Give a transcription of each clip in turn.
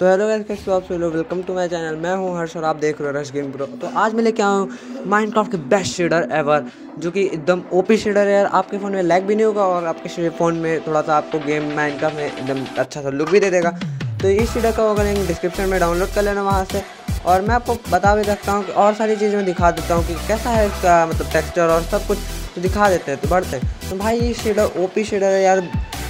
तो hello guys, कैसे हो आप सभी लोग? वेलकम टू माय चैनल मैं हूँ हर्ष और आप देख रहे हो रश गेम प्रो तो आज मैं लेके आया हूँ माइनक्राफ्ट के बेस्ट शेडर एवर जो कि एकदम ओपी शेडर है यार। आपके फ़ोन में लैग भी नहीं होगा और आपके फ़ोन में थोड़ा सा आपको गेम माइनक्राफ्ट में एकदम अच्छा सा लुक भी दे देगा। तो इस शेडर का होगा लिंक डिस्क्रिप्शन में डाउनलोड कर लेना वहाँ से। और मैं आपको बता भी सकता हूँ और सारी चीज़ें दिखा देता हूँ कि कैसा है इसका मतलब टेक्स्चर और सब कुछ तो दिखा देते हैं तो बढ़ते हैं। तो भाई ये शेडर ओपी शेडर है यार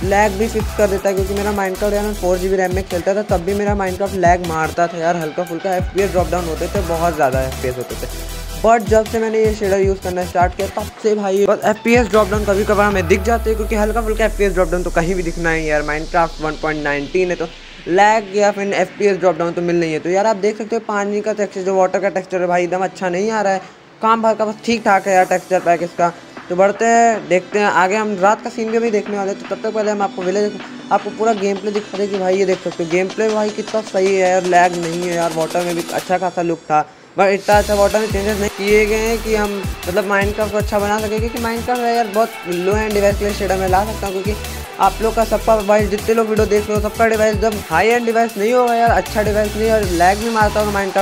लैग भी फिक्स कर देता है क्योंकि मेरा माइनक्राफ्ट यार, मैं फोर जी रैम में खेलता था, तब भी मेरा माइनक्राफ्ट लैग मारता था यार, हल्का फुल्का F P S drop down होते थे, बहुत ज़्यादा एफ़ पी एस होते थे। बट जब से मैंने ये शेडर यूज़ करना स्टार्ट किया, तब से भाई बस F P S drop down कभी कभार हमें दिख जाते हैं, क्योंकि हल्का फुल्का F P S drop down तो कहीं भी दिखना है यार Minecraft one point nineteen है तो लैग या फिर F P S drop down तो मिल नहीं है। तो यार आप देख सकते हो पानी का टेक्सचर जो वाटर का टेक्सचर है भाई, एकदम अच्छा नहीं आ रहा है। काम भर का बस ठीक ठाक है यार टेक्सचर पैक इसका। तो बढ़ते हैं, देखते हैं। आगे हम रात का सीन भी देखने वाले तो तब तक पहले हम आपको विलेज आपको पूरा गेम प्ले दिखा दें कि भाई ये देख सकते हो। गेम प्ले भाई कितना सही है यार लैग नहीं है यार वाटर में भी अच्छा खासा लुक था। बट इतना अच्छा वाटर में चेंजेस नहीं किए गए हैं कि हम मतलब माइंड का अच्छा बना सकें, क्योंकि माइंड का यार, बहुत लो एंड डिवाइस के लिए शेडर में ला सकता हूँ, क्योंकि आप लोग का सबका डिवाइस जितने लोग वीडियो देख रहे हो, सबका डिवाइस एकदम हाई एंड डिवाइस नहीं होगा यार अच्छा डिवाइस नहीं और लैग भी मारता होगा माइंड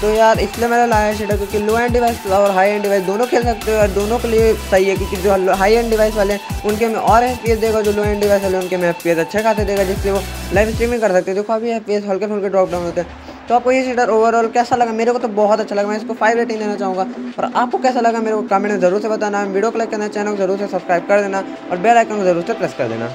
तो यार इसलिए मैंने लाया शेडर क्योंकि लो एंड डिवाइस और हाई एंड डिवाइस दोनों खेल सकते हो और दोनों के लिए सही है क्योंकि जो हाई एंड डिवाइस वाले उनके में और एफ़ देगा, जो लो एंड डिवाइस वाले उनके में एफ़ अच्छे खाते देगा, जिससे वो लाइव स्ट्रीमिंग कर सकते हैं। देखो अभी एफ़ हल्के फुल्के ड्रॉप डाउन होते हैं। तो आपको ये शेडर ओवरऑल कैसा लगा? मेरे को तो बहुत अच्छा लगा, मैं इसको फाइव रेटिंग देना चाहूँगा। और आपको कैसा लगा? मेरे को कमेंट में ज़रूर से बताना। वीडियो को लाइक करना चैनल को ज़रूर से सब्सक्राइब कर देना और बेल आइकन को ज़रूर से प्रेस कर देना।